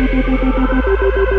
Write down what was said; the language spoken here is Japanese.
ピピピピピピピピ